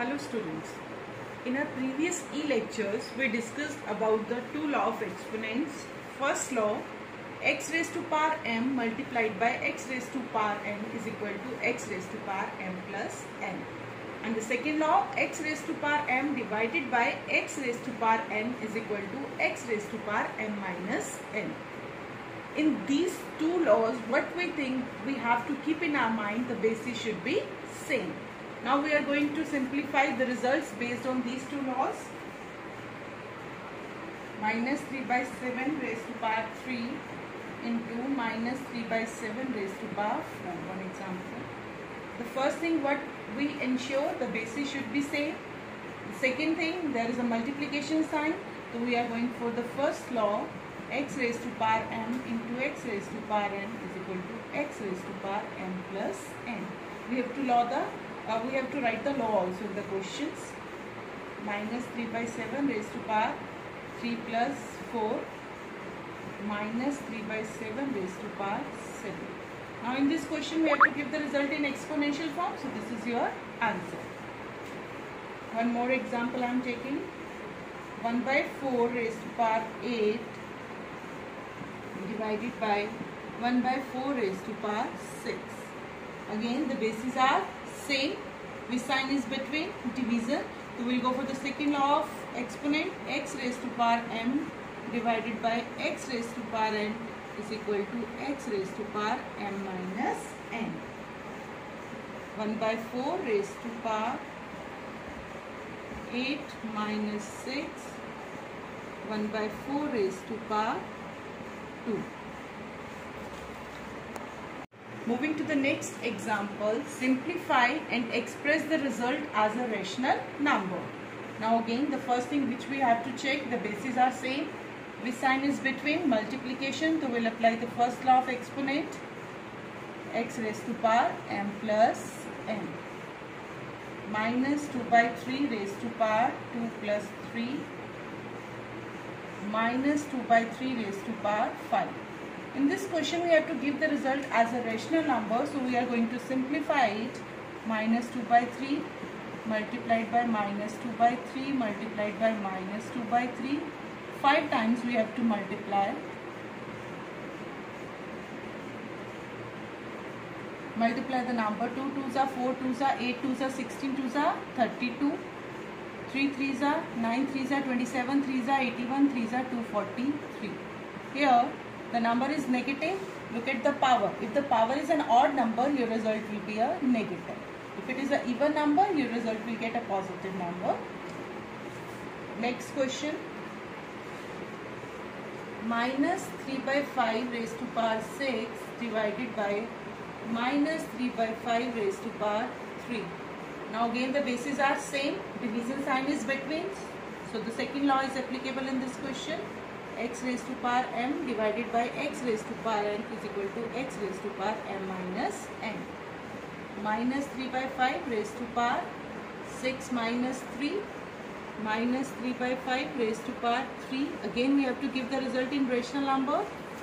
Hello students. In our previous e-lectures, we discussed about the two law of exponents. First law, x raised to power m multiplied by x raised to power n is equal to x raised to power m plus n. And the second law, x raised to power m divided by x raised to power n is equal to x raised to power m minus n. In these two laws, what we think we have to keep in our mind, the basis should be same. Now we are going to simplify the results based on these two laws. Minus 3 by 7 raised to power 3 into minus 3 by 7 raised to power 4. One example. The first thing what we ensure the basis should be same. The second thing there is a multiplication sign. So we are going for the first law x raised to power m into x raised to power n is equal to x raised to power m plus n. We have to law the uh, we have to write the law also in the questions. Minus 3 by 7 raised to power 3 plus 4 minus 3 by 7 raised to power 7. Now in this question we have to give the result in exponential form. So this is your answer. One more example I am taking. 1 by 4 raised to power 8 divided by 1 by 4 raised to power 6. Again the bases are same. Which sign is between division? So we will go for the second law of exponent x raised to power m divided by x raised to power n is equal to x raised to power m minus n. 1 by 4 raised to power 8 minus 6 1 by 4 raised to power 2. Moving to the next example, simplify and express the result as a rational number. Now again, the first thing which we have to check, the bases are same. Which sign is between multiplication, so we'll apply the first law of exponent x raised to power m plus n minus 2 by 3 raised to power 2 plus 3 minus 2 by 3 raised to power 5. In this question, we have to give the result as a rational number. So, we are going to simplify it. Minus 2 by 3 multiplied by minus 2 by 3 multiplied by minus 2 by 3. 5 times we have to multiply. Multiply the number 2 2s are 4 2s are 8 2s are 16 2s are 32. 3 3s are 9 3s are 27 3s are 81 3s are 243. Here the number is negative. Look at the power. If the power is an odd number, your result will be a negative. If it is an even number, your result will get a positive number. Next question. Minus 3 by 5 raised to power 6 divided by minus 3 by 5 raised to power 3. Now again the bases are same. Division sign is between. So the second law is applicable in this question x raised to power m divided by x raised to power n is equal to x raised to power m minus n. Minus 3 by 5 raised to power 6 minus 3 minus 3 by 5 raised to power 3. Again we have to give the result in rational number.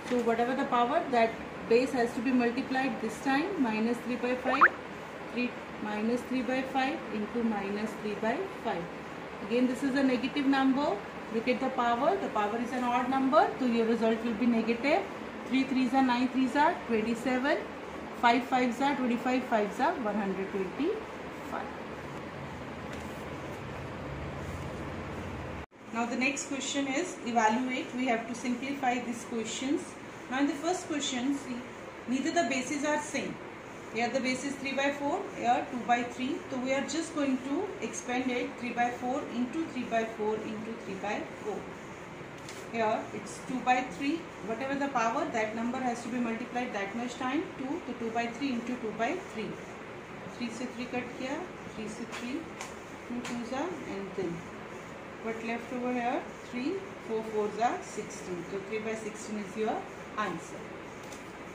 So whatever the power that base has to be multiplied this time minus 3 by 5 3 minus 3 by 5 into minus 3 by 5. Again this is a negative number Look at the power. The power is an odd number. So your result will be negative. 3 3s are 9 3s are 27. 5 5s are 25 5s are 125. Now the next question is evaluate. We have to simplify these questions. Now in the first question, see, neither the bases are same. Here the base is 3 by 4, here 2 by 3. So we are just going to expand it 3 by 4 into 3 by 4 into 3 by 4. Here it's 2 by 3. Whatever the power, that number has to be multiplied that much time. 2, to 2 by 3 into 2 by 3. 3 se 3 cut here, 3 se 3, 2 2s are and then what left over here? 3, 4 4s are 16. So 3 by 16 is your answer.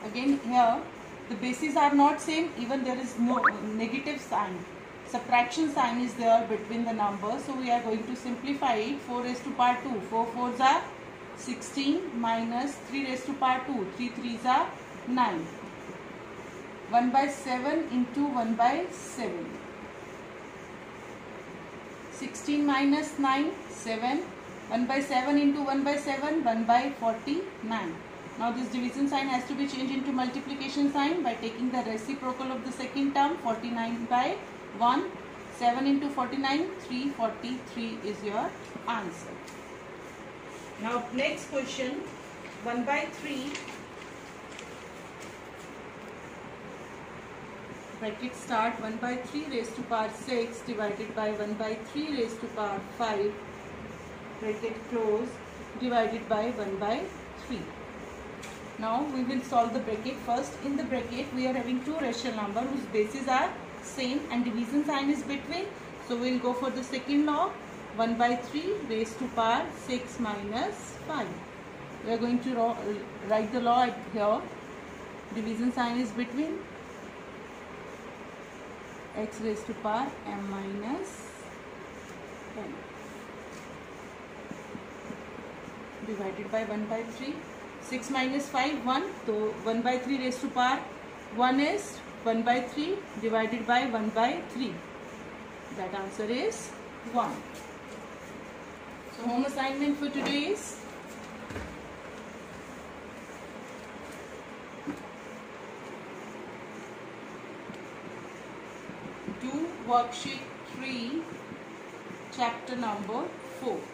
Again here the bases are not same. Even there is no negative sign. Subtraction sign is there between the numbers. So we are going to simplify it. 4 raised to power 2 4 4s are 16 minus 3 raised to power 2 3 3s are 9 1 by 7 into 1 by 7 16 minus 9, 7. 1 by 7 into 1 by 7, 1 by 49. Now this division sign has to be changed into multiplication sign by taking the reciprocal of the second term 49 by 1. 7 into 49, 343 is your answer. Now next question 1 by 3 bracket start 1 by 3 raised to power 6 divided by 1 by 3 raised to power 5 bracket close divided by 1 by 3. Now we will solve the bracket first. In the bracket we are having two rational number whose bases are same and division sign is between. So we will go for the second law 1 by 3 raised to power 6 minus 5. We are going to write the law here. Division sign is between x raised to power m minus 10 divided by 1 by 3 6 minus 5 1 so 1 by 3 raised to power 1 is 1 by 3 divided by 1 by 3 that answer is 1 so home assignment for today is do worksheet 3 chapter number 4